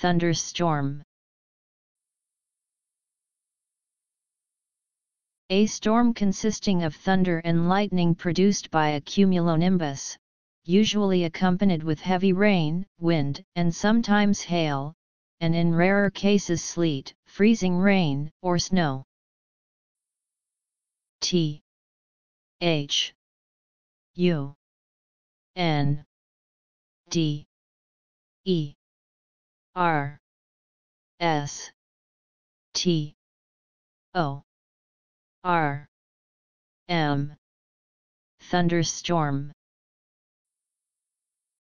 thunderstorm. A storm consisting of thunder and lightning produced by a cumulonimbus, usually accompanied with heavy rain, wind, and sometimes hail, and in rarer cases sleet, freezing rain, or snow. T H U N D E R S T O R M Thunderstorm